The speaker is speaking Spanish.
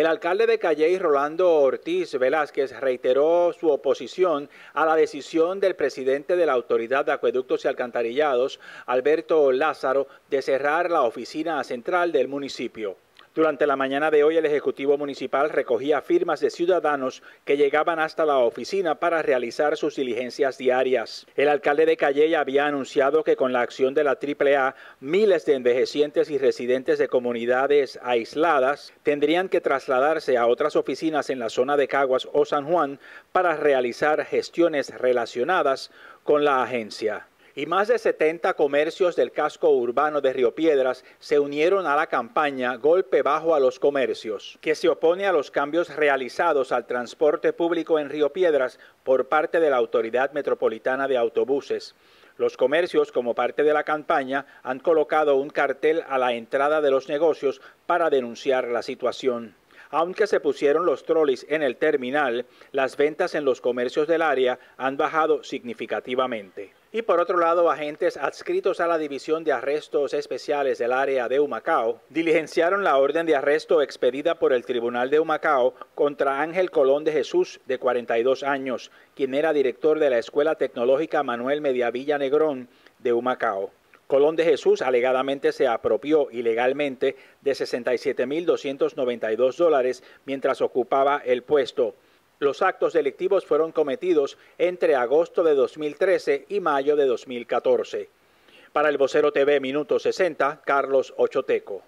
El alcalde de Calley, Rolando Ortiz Velázquez, reiteró su oposición a la decisión del presidente de la Autoridad de Acueductos y Alcantarillados, Alberto Lázaro, de cerrar la oficina central del municipio. Durante la mañana de hoy, el Ejecutivo Municipal recogía firmas de ciudadanos que llegaban hasta la oficina para realizar sus diligencias diarias. El alcalde de Calle había anunciado que con la acción de la AAA, miles de envejecientes y residentes de comunidades aisladas tendrían que trasladarse a otras oficinas en la zona de Caguas o San Juan para realizar gestiones relacionadas con la agencia y más de 70 comercios del casco urbano de Río Piedras se unieron a la campaña Golpe Bajo a los Comercios, que se opone a los cambios realizados al transporte público en Río Piedras por parte de la Autoridad Metropolitana de Autobuses. Los comercios, como parte de la campaña, han colocado un cartel a la entrada de los negocios para denunciar la situación. Aunque se pusieron los trolis en el terminal, las ventas en los comercios del área han bajado significativamente. Y por otro lado, agentes adscritos a la División de Arrestos Especiales del área de Humacao diligenciaron la orden de arresto expedida por el Tribunal de Humacao contra Ángel Colón de Jesús, de 42 años, quien era director de la Escuela Tecnológica Manuel Mediavilla Negrón de Humacao. Colón de Jesús alegadamente se apropió ilegalmente de 67.292 dólares mientras ocupaba el puesto. Los actos delictivos fueron cometidos entre agosto de 2013 y mayo de 2014. Para el Vocero TV Minuto 60, Carlos Ochoteco.